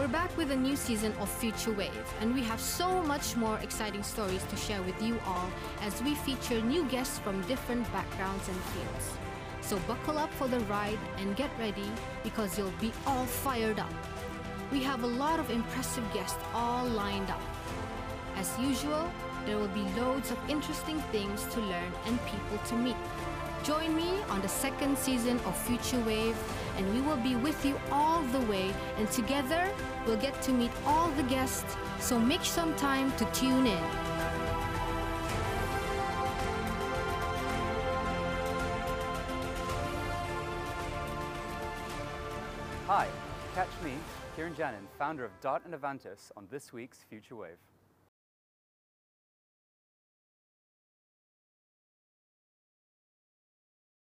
We're back with a new season of Future Wave, and we have so much more exciting stories to share with you all as we feature new guests from different backgrounds and fields. So buckle up for the ride and get ready because you'll be all fired up. We have a lot of impressive guests all lined up. As usual, there will be loads of interesting things to learn and people to meet. Join me on the second season of Future Wave, and we will be with you all the way, and together we'll get to meet all the guests, so make some time to tune in. Hi, catch me, Keeran Janin, founder of Dot and Avantis, on this week's Future Wave.